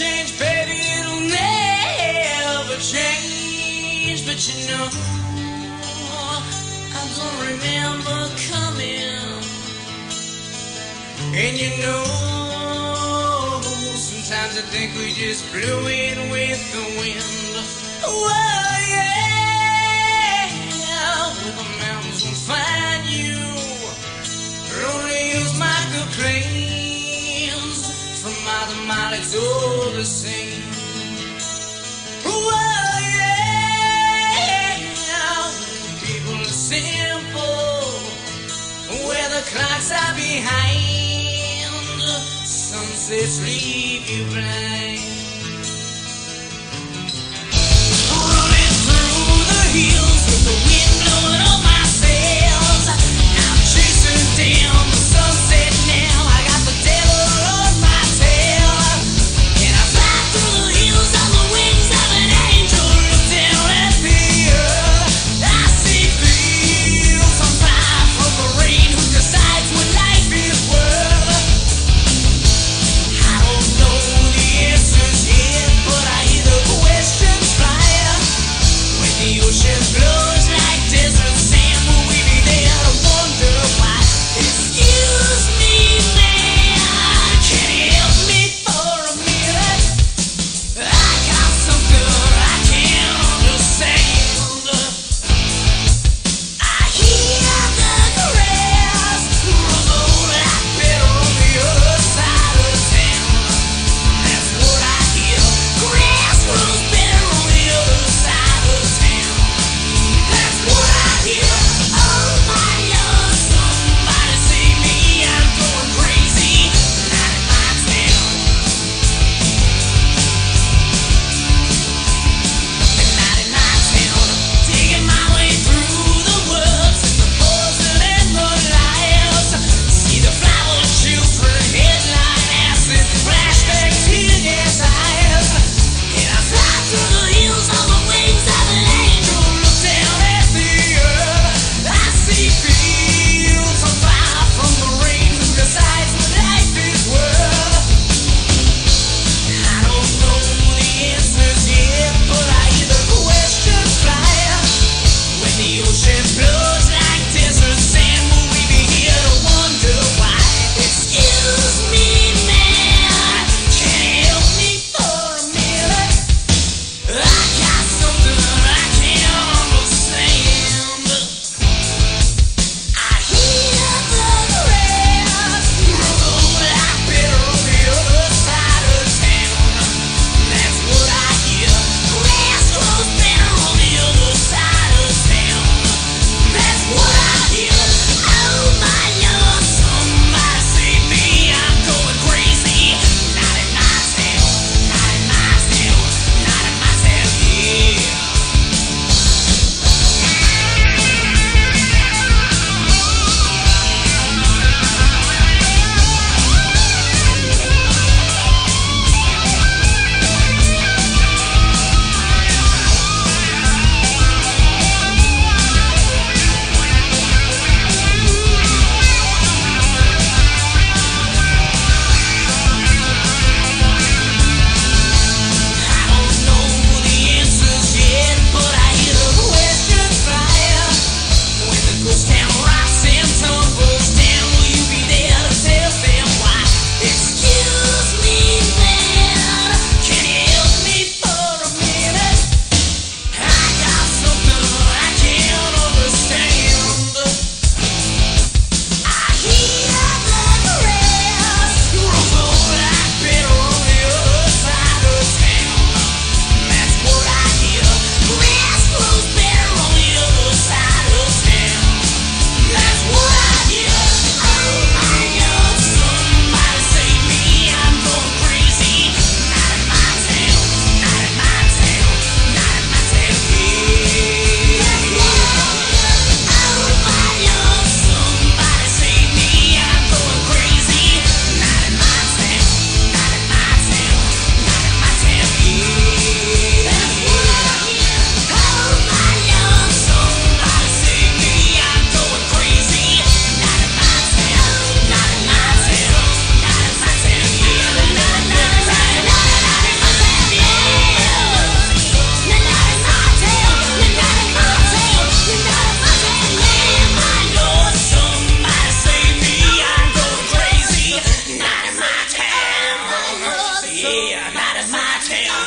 change, baby, it'll never change. But you know, I don't remember coming. And you know, sometimes I think we just blew in with the wind. Whoa, to it's all the same. Whoa, yeah, people are simple where the clocks are behind. Sunsets leave you blind. Yeah, that is my tale.